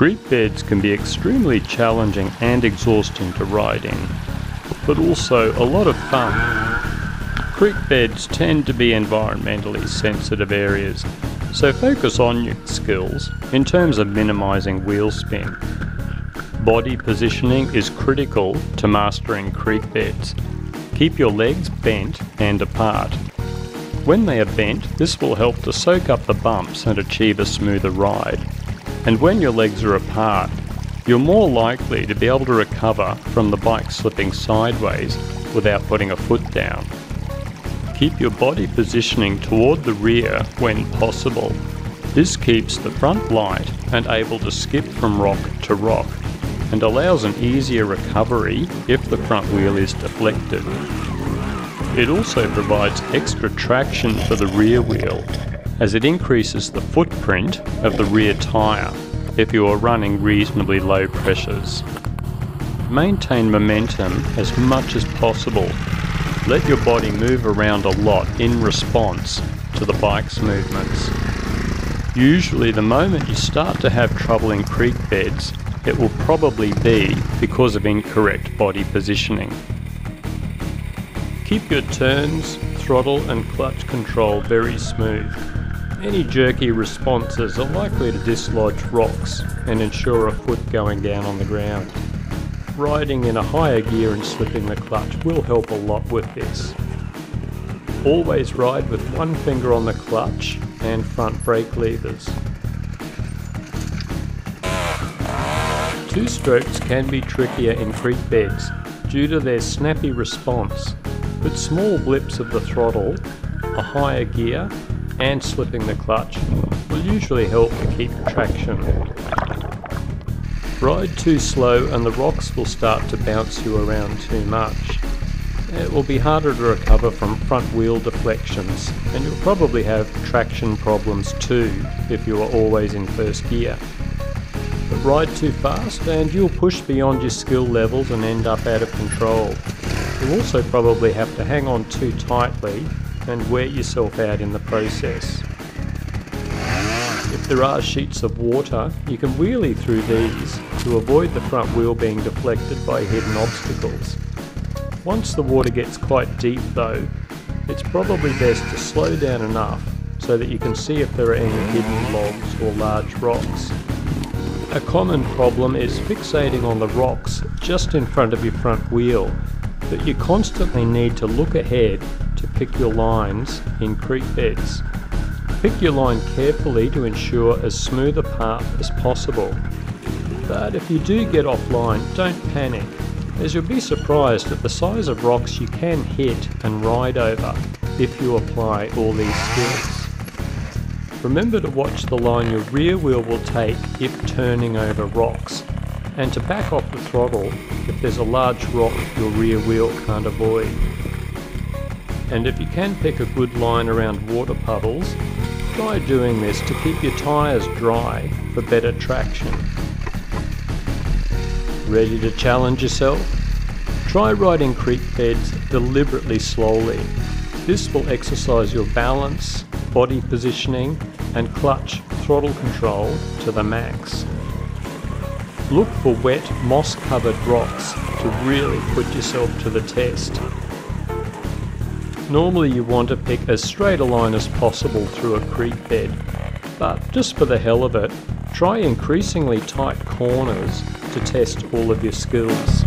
Creek beds can be extremely challenging and exhausting to ride in, but also a lot of fun. Creek beds tend to be environmentally sensitive areas, so focus on your skills in terms of minimising wheel spin. Body positioning is critical to mastering creek beds. Keep your legs bent and apart. When they are bent, this will help to soak up the bumps and achieve a smoother ride. And when your legs are apart, you're more likely to be able to recover from the bike slipping sideways without putting a foot down. Keep your body positioning toward the rear when possible. This keeps the front light and able to skip from rock to rock and allows an easier recovery if the front wheel is deflected. It also provides extra traction for the rear wheel as it increases the footprint of the rear tyre if you are running reasonably low pressures. Maintain momentum as much as possible. Let your body move around a lot in response to the bike's movements. Usually the moment you start to have trouble in creek beds, it will probably be because of incorrect body positioning. Keep your turns, throttle and clutch control very smooth. Any jerky responses are likely to dislodge rocks and ensure a foot going down on the ground. Riding in a higher gear and slipping the clutch will help a lot with this. Always ride with one finger on the clutch and front brake levers. Two strokes can be trickier in creek beds due to their snappy response, but small blips of the throttle, a higher gear and slipping the clutch will usually help to keep traction. Ride too slow and the rocks will start to bounce you around too much. It will be harder to recover from front wheel deflections and you'll probably have traction problems too if you are always in first gear. But ride too fast and you'll push beyond your skill levels and end up out of control. You'll also probably have to hang on too tightly and wear yourself out in the process. If there are sheets of water, you can wheelie through these to avoid the front wheel being deflected by hidden obstacles. Once the water gets quite deep though, it's probably best to slow down enough so that you can see if there are any hidden logs or large rocks. A common problem is fixating on the rocks just in front of your front wheel, but you constantly need to look ahead to pick your lines in creek beds. Pick your line carefully to ensure as smooth a path as possible. But if you do get offline, don't panic, as you'll be surprised at the size of rocks you can hit and ride over if you apply all these skills. Remember to watch the line your rear wheel will take if turning over rocks, and to back off the throttle if there's a large rock your rear wheel can't avoid and if you can pick a good line around water puddles, try doing this to keep your tyres dry for better traction. Ready to challenge yourself? Try riding creek beds deliberately slowly. This will exercise your balance, body positioning and clutch throttle control to the max. Look for wet, moss covered rocks to really put yourself to the test Normally you want to pick as straight a line as possible through a creek bed, but just for the hell of it, try increasingly tight corners to test all of your skills.